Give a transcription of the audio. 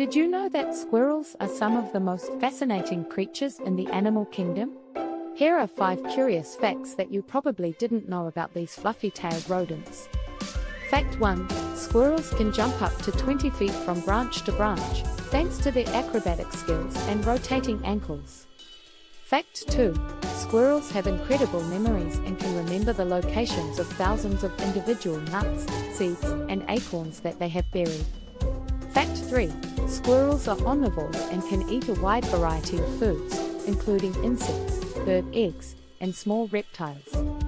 Did you know that squirrels are some of the most fascinating creatures in the animal kingdom? Here are five curious facts that you probably didn't know about these fluffy tailed rodents. Fact 1 Squirrels can jump up to 20 feet from branch to branch, thanks to their acrobatic skills and rotating ankles. Fact 2 Squirrels have incredible memories and can remember the locations of thousands of individual nuts, seeds, and acorns that they have buried. Fact 3 Squirrels are omnivores and can eat a wide variety of foods, including insects, bird eggs, and small reptiles.